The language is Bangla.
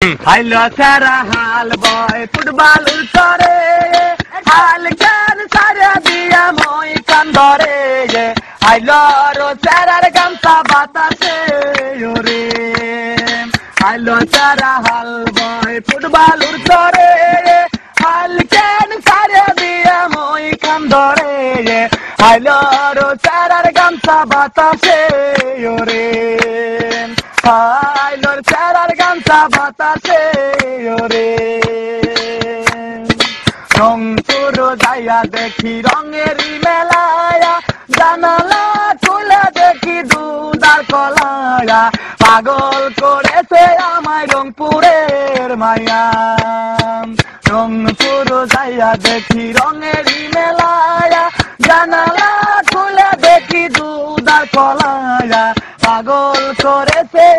হাইলো সারা হাল বয় ফুটবল করে। হাল কেন সারা দিয়া মই কান্দরে। হাইলো রো সারার গামছা বাতাসে, ওরে। হাইলো সারা হাল বয় ফুটবল করে। হাল কেন সারা দিয়া মই কান্দরে। হাইলো রো সারার গামছা বাতাসে, ওরে। হাইলোর চারার গামছা বাতাসে, ওরে। রংপুর যাইয়া দেখি, রঙের মেলায়া। জানালা খুলে দেখি দুদার কলায়া। পাগল করেছে আমায় রংপুরের মায়া। রংপুর যাইয়া দেখি, রঙের মেলায়া। জানালা খুলে দেখি দুদার কলায়া। পাগল করেছে